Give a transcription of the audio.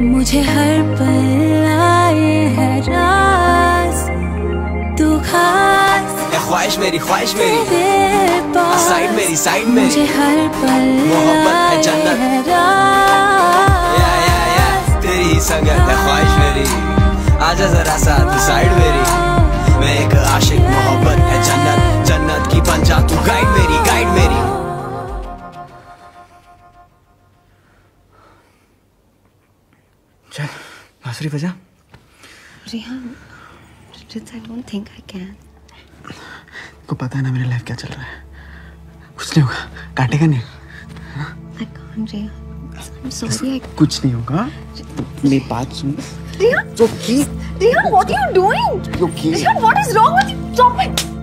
मुझे हर पल आए है रास। तू खास। ख्वाहिश मेरी ख्वाहिश मेरी। साइड मेरी साइड मेरी। मुझे हर पल मोहब्बत है जन्नत। है रास। या या या। तेरी संगत है ख्वाहिश मेरी। आजा जरा सा तू साइड मेरी। मैं एक चल बांसुरी बजा Rihan, just I don't think I can. को पता है ना मेरे लाइफ क्या चल रहा है कुछ नहीं होगा काटेगा नहीं. I'm sorry. I... कुछ नहीं होगा मेरी बात सुन Rihan, तो की Rihan, what are you doing? तो की Rihan, what is wrong with you? Stop it.